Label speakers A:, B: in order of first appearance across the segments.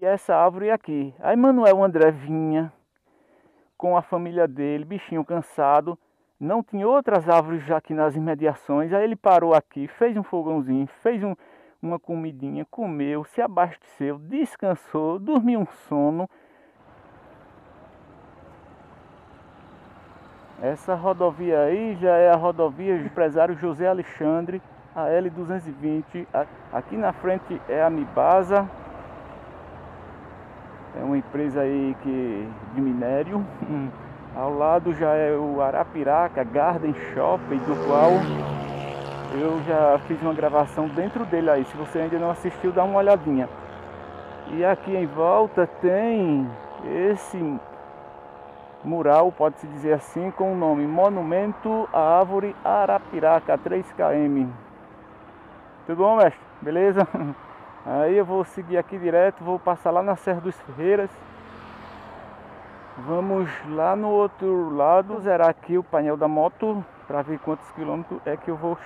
A: E essa árvore aqui. Aí Manuel André vinha com a família dele, bichinho cansado, não tinha outras árvores já aqui nas imediações. Aí ele parou aqui, fez um fogãozinho, fez um, uma comidinha, comeu, se abasteceu, descansou, dormiu um sono. Essa rodovia aí já é a rodovia do empresário José Alexandre, a L220. Aqui na frente é a Mibasa, é uma empresa aí que, de minério. Ao lado já é o Arapiraca Garden Shopping, do qual eu já fiz uma gravação dentro dele aí. Se você ainda não assistiu, dá uma olhadinha. E aqui em volta tem esse mural, pode-se dizer assim, com o nome Monumento à Árvore Arapiraca 3KM. Tudo bom, mestre? Beleza? Aí eu vou seguir aqui direto, vou passar lá na Serra dos Ferreiras. Vamos lá no outro lado, zerar aqui o painel da moto para ver quantos quilômetros é que eu vou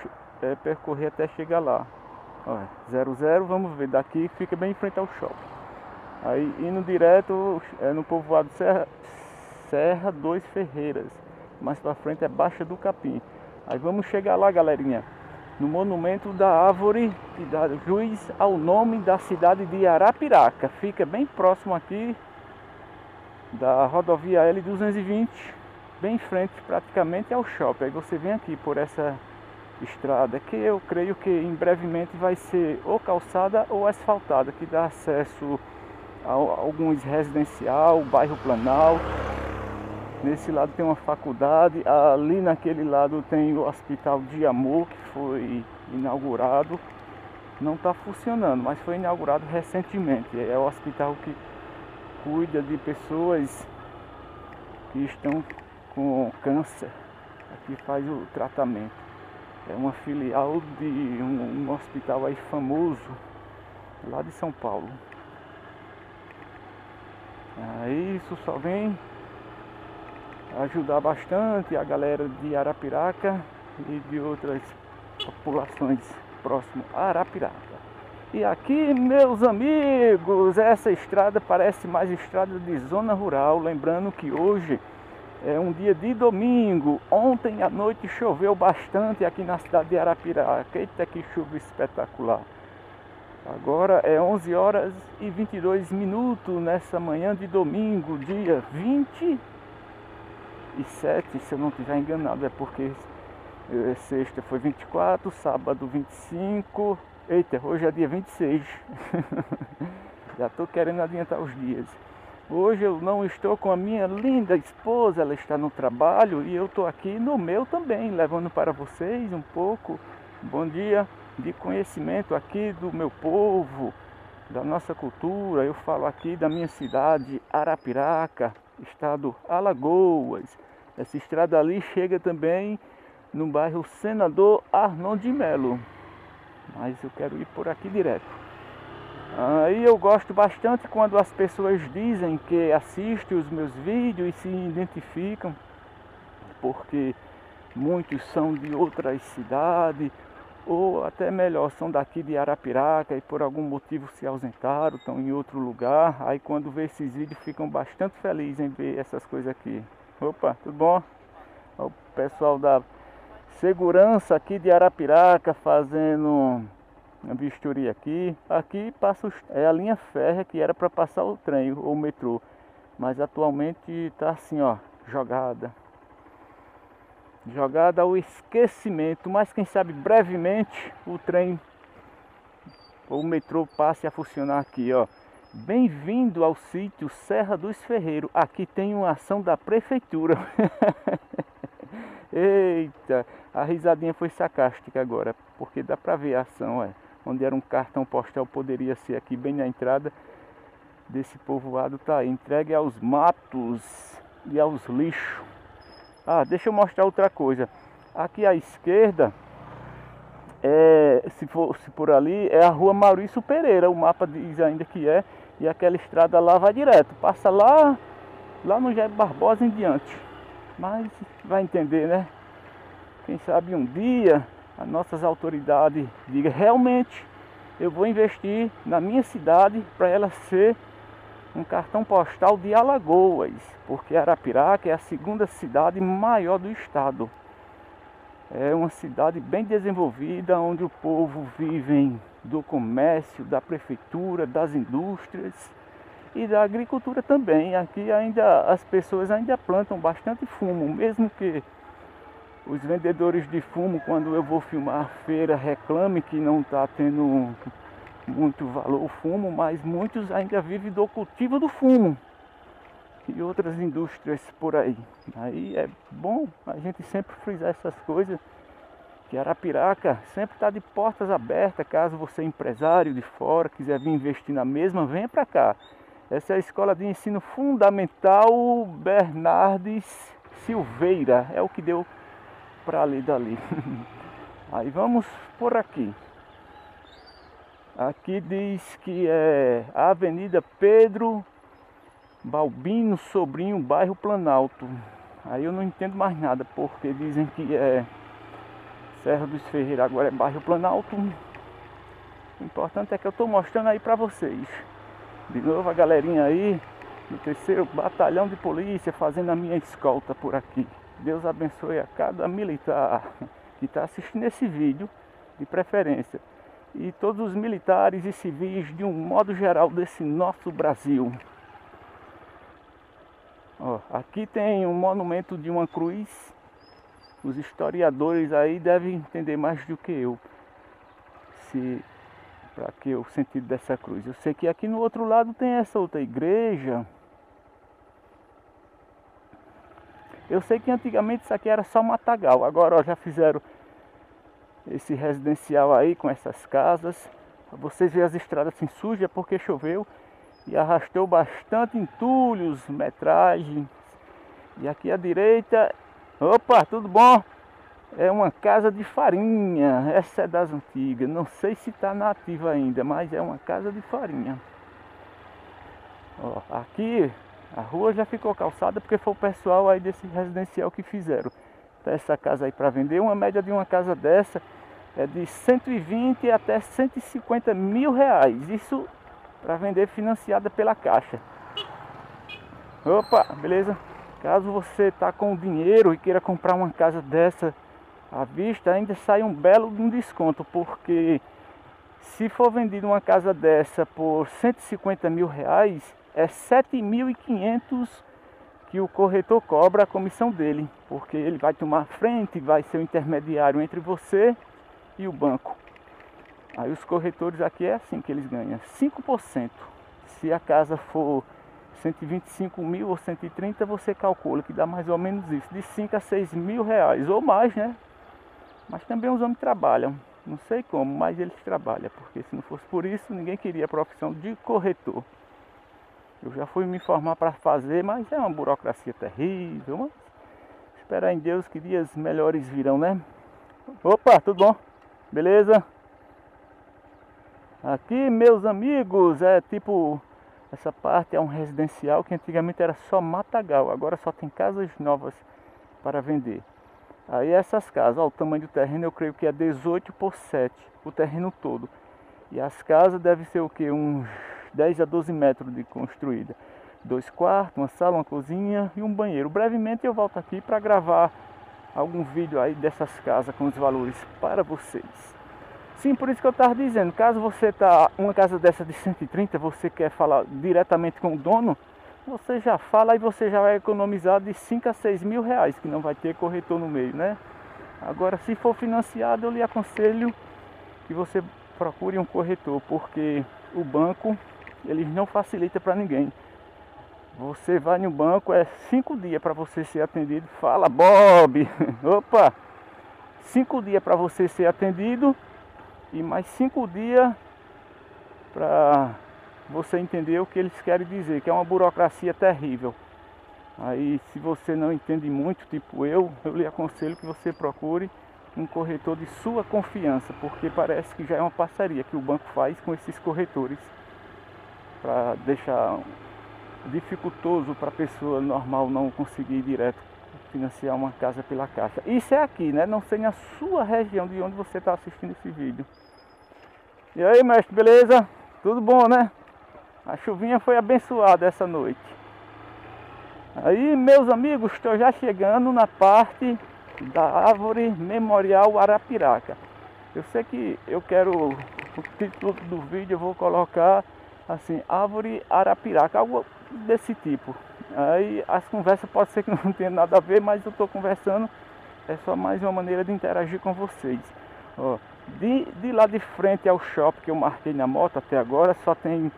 A: é, percorrer até chegar lá. Olha, 00, vamos ver, daqui fica bem em frente ao shopping. Aí indo direto é no povoado Serra, Serra dos Ferreiras. Mais para frente é Baixa do Capim. Aí vamos chegar lá, galerinha no monumento da árvore que dá juiz ao nome da cidade de Arapiraca. Fica bem próximo aqui da rodovia L220, bem em frente praticamente ao shopping. Aí você vem aqui por essa estrada que eu creio que em brevemente vai ser ou calçada ou asfaltada, que dá acesso a alguns residencial, bairro Planalto. Nesse lado tem uma faculdade, ali naquele lado tem o Hospital de Amor, que foi inaugurado. Não está funcionando, mas foi inaugurado recentemente. É o hospital que cuida de pessoas que estão com câncer. Aqui faz o tratamento. É uma filial de um, um hospital aí famoso lá de São Paulo. Aí isso só vem ajudar bastante a galera de Arapiraca e de outras populações próximo a Arapiraca. E aqui, meus amigos, essa estrada parece mais estrada de zona rural, lembrando que hoje é um dia de domingo. Ontem à noite choveu bastante aqui na cidade de Arapiraca. Eita que chuva espetacular. Agora é 11 horas e 22 minutos nessa manhã de domingo, dia 20 e 7, se eu não estiver enganado, é porque é, sexta foi 24, sábado 25, eita, hoje é dia 26. Já estou querendo adiantar os dias. Hoje eu não estou com a minha linda esposa, ela está no trabalho e eu estou aqui no meu também, levando para vocês um pouco, bom dia, de conhecimento aqui do meu povo, da nossa cultura. Eu falo aqui da minha cidade, Arapiraca, estado Alagoas. Essa estrada ali chega também no bairro Senador Arnon de Melo. Mas eu quero ir por aqui direto. Aí eu gosto bastante quando as pessoas dizem que assistem os meus vídeos e se identificam, porque muitos são de outras cidades, ou até melhor, são daqui de Arapiraca e por algum motivo se ausentaram, estão em outro lugar. Aí quando vê esses vídeos ficam bastante felizes em ver essas coisas aqui. Opa, tudo bom? O pessoal da segurança aqui de Arapiraca fazendo a vistoria aqui. Aqui passa os, é a linha férrea que era para passar o trem ou o metrô. Mas atualmente está assim, ó, jogada. Jogada ao esquecimento, mas quem sabe brevemente o trem ou o metrô passe a funcionar aqui, ó. Bem-vindo ao sítio Serra dos Ferreiros. Aqui tem uma ação da prefeitura. Eita, a risadinha foi sarcástica agora, porque dá para ver a ação, é. Onde era um cartão postal poderia ser aqui bem na entrada desse povoado tá aí, entregue aos matos e aos lixos. Ah, deixa eu mostrar outra coisa. Aqui à esquerda é, se for se por ali, é a rua Maurício Pereira. O mapa diz ainda que é. E aquela estrada lá vai direto, passa lá, lá no Jair Barbosa em diante. Mas vai entender, né? Quem sabe um dia as nossas autoridades digam realmente eu vou investir na minha cidade para ela ser um cartão postal de Alagoas, porque Arapiraca é a segunda cidade maior do estado. É uma cidade bem desenvolvida, onde o povo vive do comércio, da prefeitura, das indústrias e da agricultura também. Aqui ainda as pessoas ainda plantam bastante fumo, mesmo que os vendedores de fumo, quando eu vou filmar a feira, reclamem que não está tendo muito valor o fumo, mas muitos ainda vivem do cultivo do fumo e outras indústrias por aí. Aí é bom a gente sempre frisar essas coisas, que Arapiraca sempre está de portas abertas, caso você empresário de fora quiser vir investir na mesma, venha para cá. Essa é a escola de ensino fundamental Bernardes Silveira, é o que deu para ler dali. Aí vamos por aqui. Aqui diz que é a Avenida Pedro Balbino Sobrinho, bairro Planalto. Aí eu não entendo mais nada, porque dizem que é Serra dos Ferreira, agora é bairro Planalto. O importante é que eu estou mostrando aí para vocês. De novo a galerinha aí no terceiro batalhão de polícia fazendo a minha escolta por aqui. Deus abençoe a cada militar que está assistindo esse vídeo, de preferência e todos os militares e civis de um modo geral desse nosso Brasil. Ó, aqui tem um monumento de uma cruz. Os historiadores aí devem entender mais do que eu. Se para que o sentido dessa cruz. Eu sei que aqui no outro lado tem essa outra igreja. Eu sei que antigamente isso aqui era só matagal. Agora ó, já fizeram esse residencial aí com essas casas. Vocês veem as estradas assim sujas porque choveu e arrastou bastante entulhos, metragem. E aqui à direita, opa, tudo bom? É uma casa de farinha, essa é das antigas. Não sei se está nativa ainda, mas é uma casa de farinha. Ó, aqui a rua já ficou calçada porque foi o pessoal aí desse residencial que fizeram essa casa aí para vender. Uma média de uma casa dessa é de 120 até 150 mil reais. Isso para vender financiada pela Caixa. Opa, beleza? Caso você tá com dinheiro e queira comprar uma casa dessa à vista, ainda sai um belo um desconto, porque se for vendida uma casa dessa por 150 mil reais, é 7.500 que o corretor cobra a comissão dele, porque ele vai tomar frente, vai ser o intermediário entre você e o banco. Aí os corretores aqui é assim que eles ganham, 5%. Se a casa for 125 mil ou 130, você calcula que dá mais ou menos isso, de 5 a 6 mil reais, ou mais, né? Mas também os homens trabalham, não sei como, mas eles trabalham, porque se não fosse por isso, ninguém queria a profissão de corretor. Eu já fui me informar para fazer, mas é uma burocracia terrível. Mas esperar em Deus que dias melhores virão, né? Opa, tudo bom? Beleza? Aqui, meus amigos, é tipo essa parte é um residencial que antigamente era só matagal, agora só tem casas novas para vender. Aí essas casas, ó, o tamanho do terreno eu creio que é 18 por 7, o terreno todo. E as casas devem ser o que? Uns 10 a 12 metros de construída. Dois quartos, uma sala, uma cozinha e um banheiro. Brevemente eu volto aqui para gravar algum vídeo aí dessas casas com os valores para vocês. Sim, por isso que eu estava dizendo, caso você tá uma casa dessa de 130, você quer falar diretamente com o dono, você já fala e você já vai economizar de 5 a 6 mil reais, que não vai ter corretor no meio, né? Agora, se for financiado, eu lhe aconselho que você procure um corretor, porque o banco eles não facilita para ninguém. Você vai no banco, é cinco dias para você ser atendido. Fala, Bob! Opa! Cinco dias para você ser atendido e mais cinco dias para você entender o que eles querem dizer, que é uma burocracia terrível. Aí, se você não entende muito, tipo eu, eu lhe aconselho que você procure um corretor de sua confiança, porque parece que já é uma parceria que o banco faz com esses corretores para deixar dificultoso para a pessoa normal não conseguir ir direto financiar uma casa pela caixa. Isso é aqui, né? Não sei na sua região de onde você está assistindo esse vídeo. E aí, mestre, beleza? Tudo bom, né? A chuvinha foi abençoada essa noite. Aí, meus amigos, estou já chegando na parte da árvore memorial Arapiraca. Eu sei que eu quero o título do vídeo eu vou colocar assim, árvore Arapiraca, algo desse tipo. Aí as conversas pode ser que não tenha nada a ver, mas eu estou conversando, é só mais uma maneira de interagir com vocês. Ó, de, de lá de frente ao shopping que eu marquei na moto até agora, só tem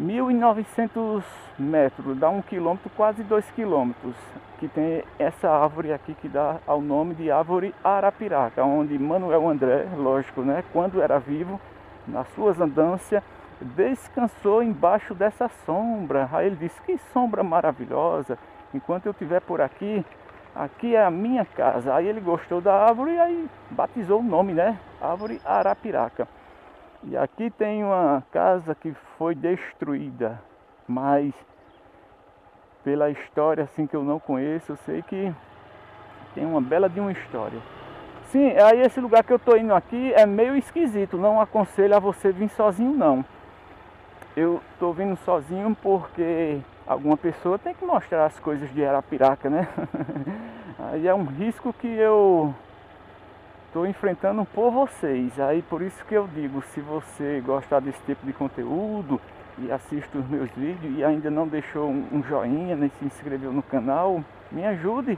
A: 1.900 metros, dá um quilômetro, quase dois quilômetros, que tem essa árvore aqui que dá ao nome de árvore Arapiraca, onde Manuel André, lógico, né, quando era vivo, nas suas andanças, descansou embaixo dessa sombra. Aí ele disse: Que sombra maravilhosa! Enquanto eu estiver por aqui, aqui é a minha casa. Aí ele gostou da árvore e aí batizou o nome, né? Árvore Arapiraca. E aqui tem uma casa que foi destruída, mas pela história assim que eu não conheço, eu sei que tem uma bela de uma história. Sim, aí esse lugar que eu estou indo aqui é meio esquisito, não aconselho a você vir sozinho não. Eu estou vindo sozinho porque alguma pessoa tem que mostrar as coisas de Arapiraca, né? aí é um risco que eu estou enfrentando por vocês. Aí por isso que eu digo, se você gostar desse tipo de conteúdo e assiste os meus vídeos e ainda não deixou um joinha, nem se inscreveu no canal, me ajude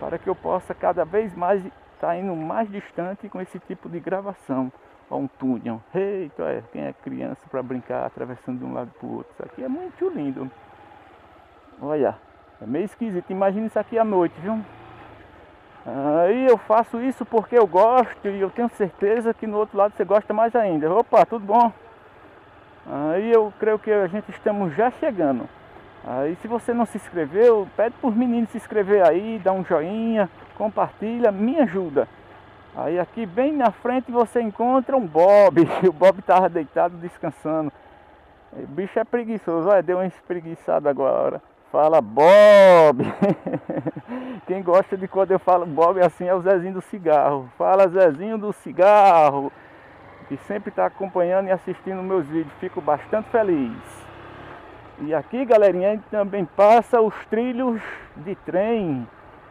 A: para que eu possa cada vez mais estar tá indo mais distante com esse tipo de gravação. Ó, um túnel. É, quem é criança para brincar atravessando de um lado para o outro. Isso aqui é muito lindo. Olha, é meio esquisito. Imagina isso aqui à noite, viu? Aí eu faço isso porque eu gosto e eu tenho certeza que no outro lado você gosta mais ainda. Opa, tudo bom? Aí eu creio que a gente estamos já chegando. Aí se você não se inscreveu, pede para os meninos se inscrever aí, dá um joinha, compartilha, me ajuda. Aí aqui bem na frente você encontra um Bob. O Bob estava deitado descansando. O bicho é preguiçoso, olha, deu uma espreguiçada agora. Fala Bob! Quem gosta de quando eu falo Bob assim é o Zezinho do Cigarro. Fala Zezinho do Cigarro! Que sempre está acompanhando e assistindo meus vídeos. Fico bastante feliz. E aqui, galerinha, também passa os trilhos de trem.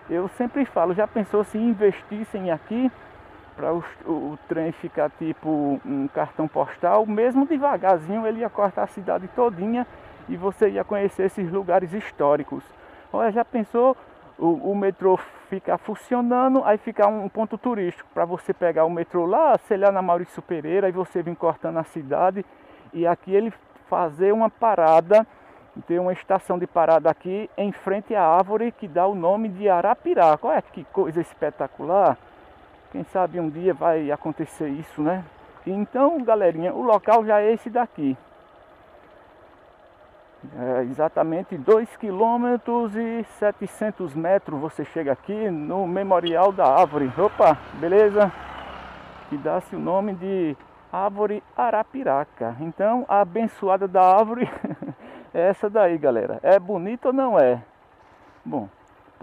A: Eu sempre falo, já pensou se investissem aqui para o, o, trem ficar tipo um cartão postal, mesmo devagarzinho ele ia cortar a cidade todinha e você ia conhecer esses lugares históricos. Olha, já pensou o, o metrô ficar funcionando, aí ficar um ponto turístico para você pegar o metrô lá, sei lá, na Maurício Pereira, e você vir cortando a cidade e aqui ele fazer uma parada, ter uma estação de parada aqui em frente à árvore que dá o nome de Arapiraca. Olha que coisa espetacular! Quem sabe um dia vai acontecer isso, né? Então, galerinha, o local já é esse daqui. É exatamente 2 km e 700 metros você chega aqui no Memorial da Árvore. Opa, beleza? Que dá-se o nome de Árvore Arapiraca. Então, a abençoada da árvore é essa daí, galera. É bonita ou não é? Bom,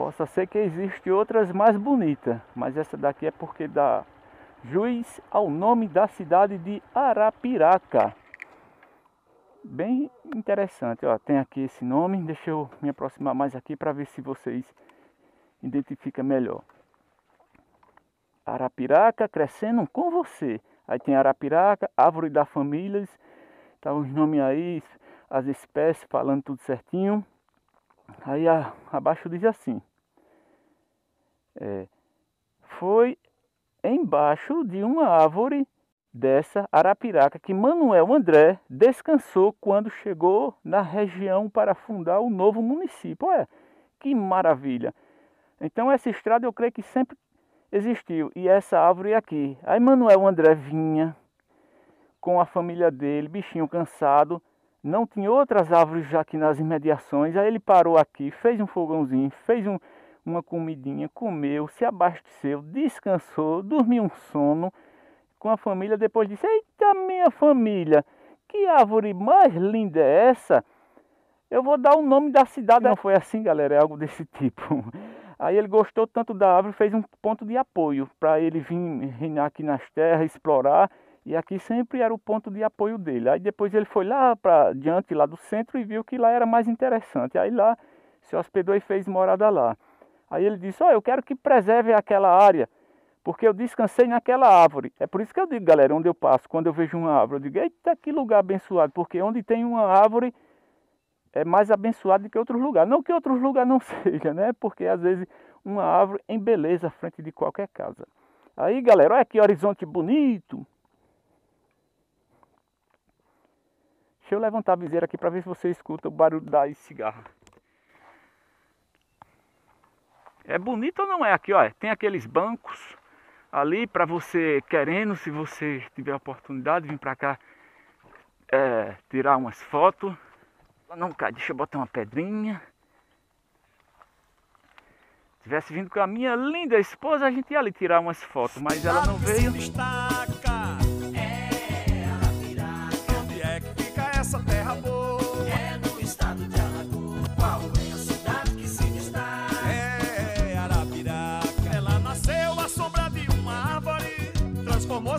A: possa ser que existe outras mais bonitas, mas essa daqui é porque dá juiz ao nome da cidade de Arapiraca bem interessante. Ó, tem aqui esse nome, deixa eu me aproximar mais aqui para ver se vocês identificam melhor. Arapiraca crescendo com você. Aí tem Arapiraca, árvore da família, tá os nomes aí, as espécies falando tudo certinho. Aí a, abaixo diz assim: é, foi embaixo de uma árvore dessa Arapiraca que Manuel André descansou quando chegou na região para fundar o novo município. Olha, que maravilha! Então essa estrada eu creio que sempre existiu. E essa árvore aqui. Aí Manuel André vinha com a família dele, bichinho cansado. Não tinha outras árvores já aqui nas imediações. Aí ele parou aqui, fez um fogãozinho, fez um, uma comidinha, comeu, se abasteceu, descansou, dormiu um sono com a família, depois disse, eita minha família, que árvore mais linda é essa? Eu vou dar o nome da cidade. Não foi assim, galera, é algo desse tipo. Aí ele gostou tanto da árvore, fez um ponto de apoio para ele vir reinar aqui nas terras, explorar. E aqui sempre era o ponto de apoio dele. Aí depois ele foi lá para diante lá do centro e viu que lá era mais interessante. Aí lá se hospedou e fez morada lá. Aí ele disse: "Ó, oh, eu quero que preserve aquela área, porque eu descansei naquela árvore". É por isso que eu digo, galera, onde eu passo, quando eu vejo uma árvore, eu digo: "Eita, que lugar abençoado", porque onde tem uma árvore é mais abençoado do que outros lugares. Não que outros lugares não seja, né? Porque às vezes uma árvore embeleza a frente de qualquer casa. Aí, galera, olha que horizonte bonito. Deixa eu levantar a viseira aqui para ver se você escuta o barulho da cigarra. É bonito ou não é aqui, ó? Tem aqueles bancos ali para você querendo, se você tiver a oportunidade, vir para cá é, tirar umas fotos. Não cai, deixa eu botar uma pedrinha. Se tivesse vindo com a minha linda esposa, a gente ia ali tirar umas fotos, mas ela não veio.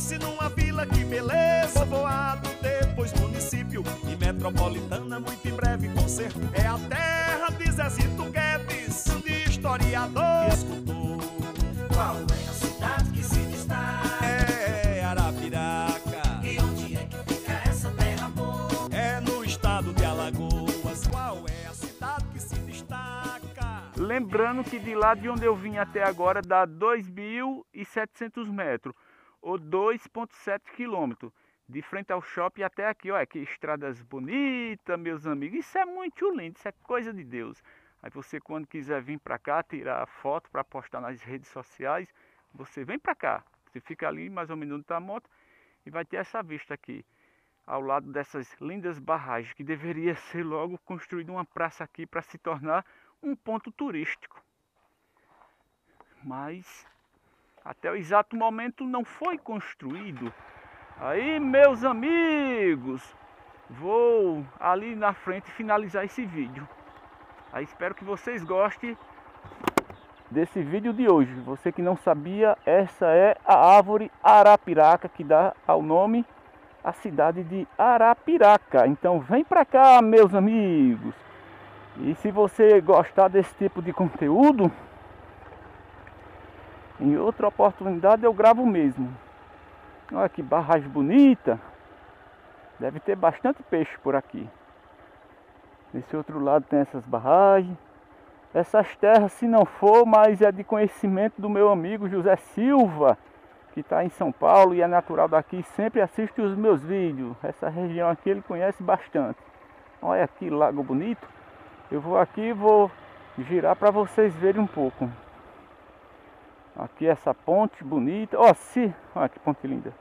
A: Transformou-se numa vila, que beleza, povoado depois município e metropolitana, muito em breve concerto. É a terra de Zezito Guedes, de historiador. Escutou qual é a cidade que se destaca? É Arapiraca. E onde é que fica essa terra boa? É no estado de Alagoas. Qual é a cidade que se destaca? Lembrando que de lá de onde eu vim até agora dá 2.700 metros ou 2,7 quilômetros de frente ao shopping até aqui, olha que estradas bonitas, meus amigos. Isso é muito lindo, isso é coisa de Deus. Aí você quando quiser vir para cá, tirar foto para postar nas redes sociais, você vem para cá. Você fica ali mais ou menos da moto e vai ter essa vista aqui, ao lado dessas lindas barragens, que deveria ser logo construída uma praça aqui para se tornar um ponto turístico. Mas até o exato momento não foi construído Aí, meus amigos, vou ali na frente finalizar esse vídeo. Aí espero que vocês gostem desse vídeo de hoje. Você que não sabia, essa é a árvore Arapiraca que dá ao nome a cidade de Arapiraca. Então vem pra cá, meus amigos. E se você gostar desse tipo de conteúdo, em outra oportunidade eu gravo mesmo. Olha que barragem bonita. Deve ter bastante peixe por aqui. Nesse outro lado tem essas barragens. Essas terras, se não for, mas é de conhecimento do meu amigo José Silva, que está em São Paulo e é natural daqui, sempre assiste os meus vídeos. Essa região aqui ele conhece bastante. Olha que lago bonito. Eu vou aqui e vou girar para vocês verem um pouco. Aqui essa ponte bonita. Ó, oh, se... Olha que ponte linda.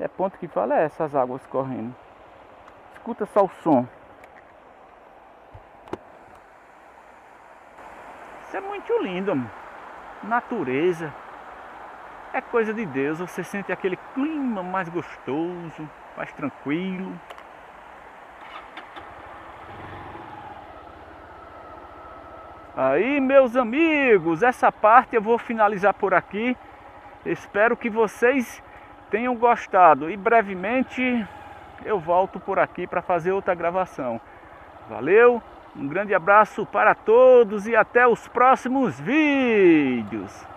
A: É ponto que fala é essas águas correndo. Escuta só o som. Isso é muito lindo, mano. Natureza. É coisa de Deus. Você sente aquele clima mais gostoso, mais tranquilo. Aí, meus amigos, essa parte eu vou finalizar por aqui. Espero que vocês tenham gostado e brevemente eu volto por aqui para fazer outra gravação. Valeu, um grande abraço para todos e até os próximos vídeos.